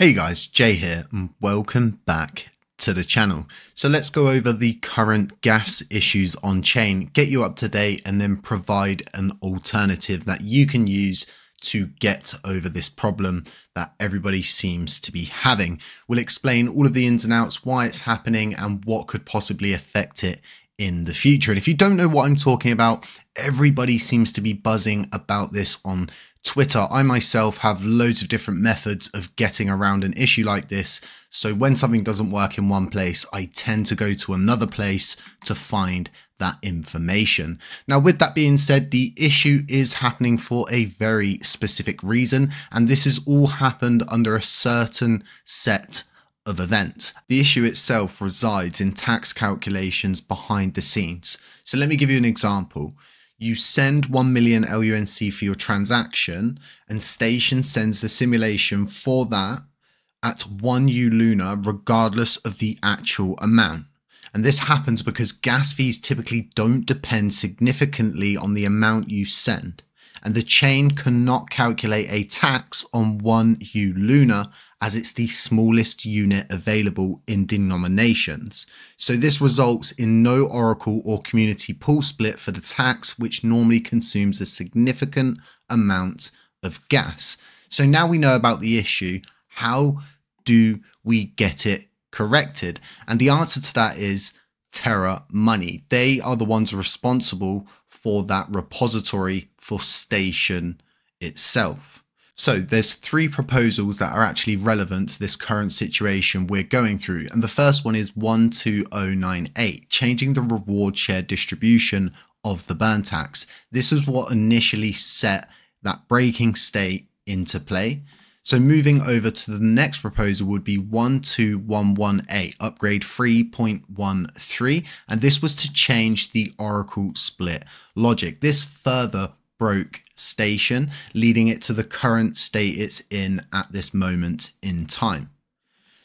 Hey guys, Jay here and welcome back to the channel. So let's go over the current gas issues on chain, get you up to date and then provide an alternative that you can use to get over this problem that everybody seems to be having. We'll explain all of the ins and outs, why it's happening and what could possibly affect it in the future. And if you don't know what I'm talking about, everybody seems to be buzzing about this on Twitter, I myself have loads of different methods of getting around an issue like this. So when something doesn't work in one place, I tend to go to another place to find that information. Now, with that being said, the issue is happening for a very specific reason, and this has all happened under a certain set of events. The issue itself resides in tax calculations behind the scenes. So let me give you an example you send 1 million LUNC for your transaction, and Station sends the simulation for that at 1 uluna, regardless of the actual amount. And this happens because gas fees typically don't depend significantly on the amount you send and the chain cannot calculate a tax on 1 uluna as it's the smallest unit available in denominations. So this results in no Oracle or community pool split for the tax, which normally consumes a significant amount of gas. So now we know about the issue. How do we get it corrected? And the answer to that is Terra Money. They are the ones responsible for that repository for Station itself. So there's three proposals that are actually relevant to this current situation we're going through. And the first one is 12098, changing the reward share distribution of the burn tax. This was what initially set that breaking state into play. So moving over to the next proposal would be 12118, upgrade 3.13. And this was to change the Oracle split logic. This further broke station, leading it to the current state it's in at this moment in time.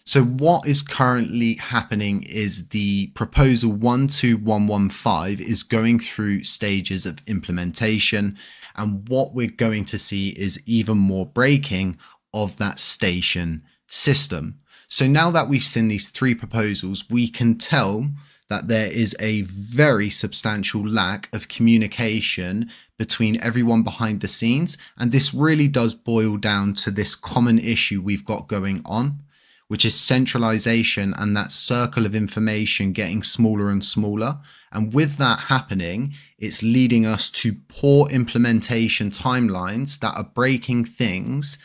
So what is currently happening is the proposal 12115 is going through stages of implementation. And what we're going to see is even more breaking of that station system. So now that we've seen these three proposals, we can tell that there is a very substantial lack of communication between everyone behind the scenes. And this really does boil down to this common issue we've got going on, which is centralization and that circle of information getting smaller and smaller. And with that happening, it's leading us to poor implementation timelines that are breaking things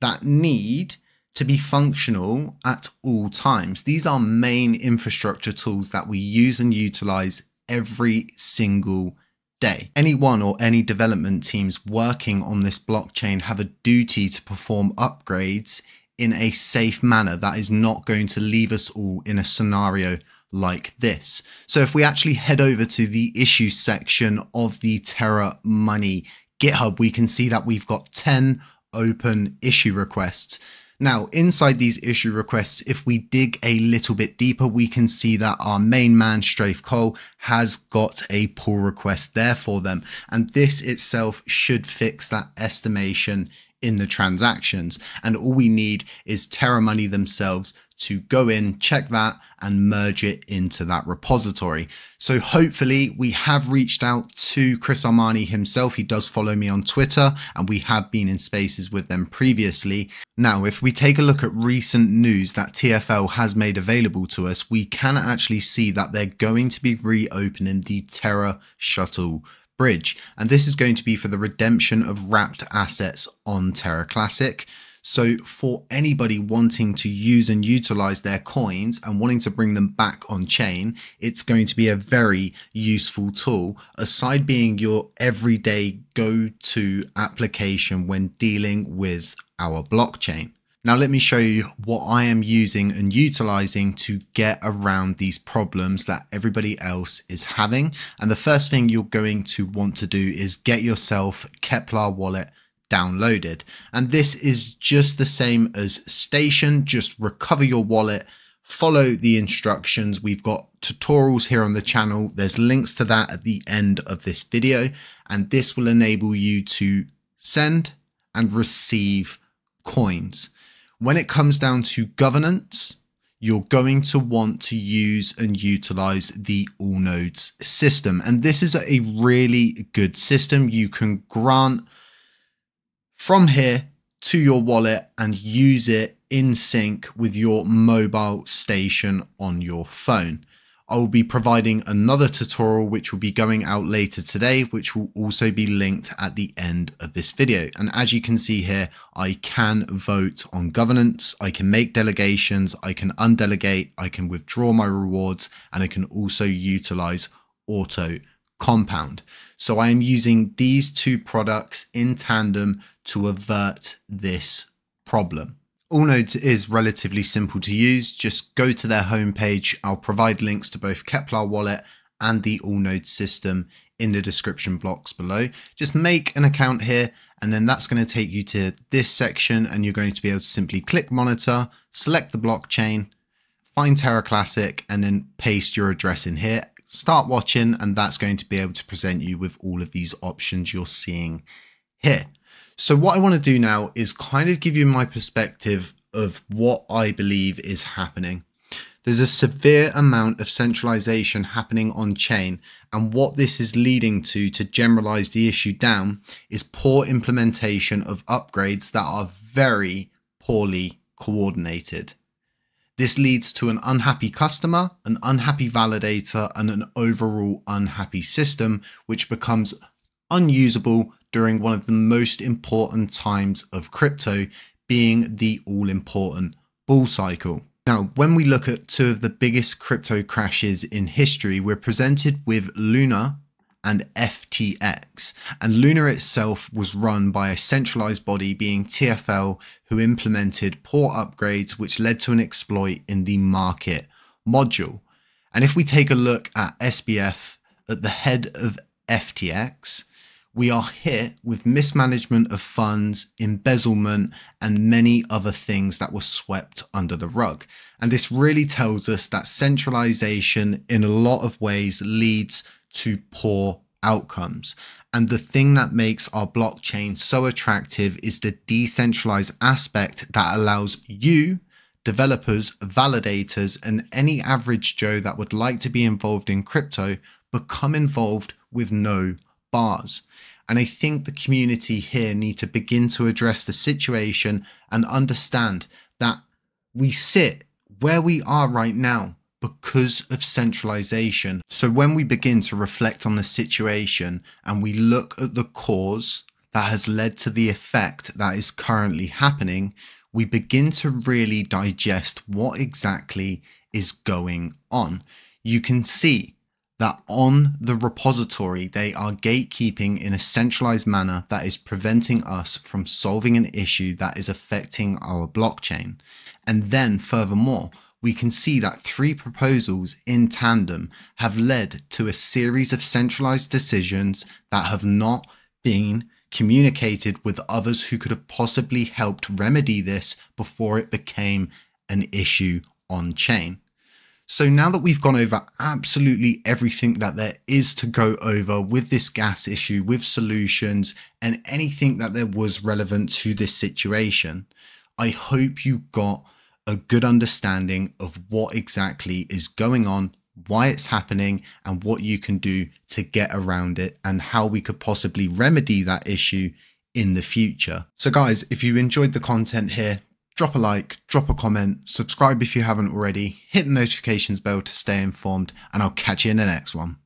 that need to be functional at all times. These are main infrastructure tools that we use and utilize every single day. Anyone or any development teams working on this blockchain have a duty to perform upgrades in a safe manner that is not going to leave us all in a scenario like this. So if we actually head over to the issue section of the Terra Money GitHub, we can see that we've got 10 open issue requests. Now, inside these issue requests, if we dig a little bit deeper, we can see that our main man, StrathCole, has got a pull request there for them. And this itself should fix that estimation in the transactions. And all we need is Terra Money themselves to go in, check that and merge it into that repository. So hopefully we have reached out to Chris Amani himself. He does follow me on Twitter and we have been in spaces with them previously. Now, if we take a look at recent news that TFL has made available to us, we can actually see that they're going to be reopening the Terra Shuttle bridge. And this is going to be for the redemption of wrapped assets on Terra Classic. So for anybody wanting to use and utilize their coins and wanting to bring them back on chain, it's going to be a very useful tool aside being your everyday go-to application when dealing with our blockchain. Now let me show you what I am using and utilizing to get around these problems that everybody else is having. And the first thing you're going to want to do is get yourself Keplr wallet downloaded. And this is just the same as Station, just recover your wallet, follow the instructions. We've got tutorials here on the channel. There's links to that at the end of this video, and this will enable you to send and receive coins. When it comes down to governance, you're going to want to use and utilize the Allnodes system. And this is a really good system. You can grant from here to your wallet and use it in sync with your mobile station on your phone. I will be providing another tutorial which will be going out later today, which will also be linked at the end of this video. And as you can see here, I can vote on governance, I can make delegations, I can undelegate, I can withdraw my rewards, and I can also utilize auto compound. So I am using these two products in tandem to avert this problem. Allnodes is relatively simple to use. Just go to their homepage. I'll provide links to both Keplr Wallet and the Allnodes system in the description blocks below. Just make an account here and then that's going to take you to this section and you're going to be able to simply click monitor, select the blockchain, find Terra Classic and then paste your address in here. Start watching and that's going to be able to present you with all of these options you're seeing here. So what I want to do now is kind of give you my perspective of what I believe is happening. There's a severe amount of centralization happening on chain and what this is leading to to generalize the issue down is poor implementation of upgrades that are very poorly coordinated. This leads to an unhappy customer, an unhappy validator, and an overall unhappy system, which becomes unusable during one of the most important times of crypto, being the all important bull cycle. Now, when we look at two of the biggest crypto crashes in history, we're presented with Luna and FTX. And Luna itself was run by a centralized body being TFL, who implemented poor upgrades, which led to an exploit in the market module. And if we take a look at SBF at the head of FTX, we are hit with mismanagement of funds, embezzlement, and many other things that were swept under the rug. And this really tells us that centralization in a lot of ways leads to poor outcomes. And the thing that makes our blockchain so attractive is the decentralized aspect that allows you, developers, validators, and any average Joe that would like to be involved in crypto become involved with no bars. And I think the community here need to begin to address the situation and understand that we sit where we are right now because of centralization. So when we begin to reflect on the situation and we look at the cause that has led to the effect that is currently happening, we begin to really digest what exactly is going on. You can see that on the repository, they are gatekeeping in a centralized manner that is preventing us from solving an issue that is affecting our blockchain. And then furthermore, we can see that three proposals in tandem have led to a series of centralized decisions that have not been communicated with others who could have possibly helped remedy this before it became an issue on chain. So now that we've gone over absolutely everything that there is to go over with this gas issue, with solutions, and anything that there was relevant to this situation, I hope you got a good understanding of what exactly is going on, why it's happening, and what you can do to get around it, and how we could possibly remedy that issue in the future. So guys, if you enjoyed the content here, drop a like, drop a comment, subscribe if you haven't already, hit the notifications bell to stay informed, and I'll catch you in the next one.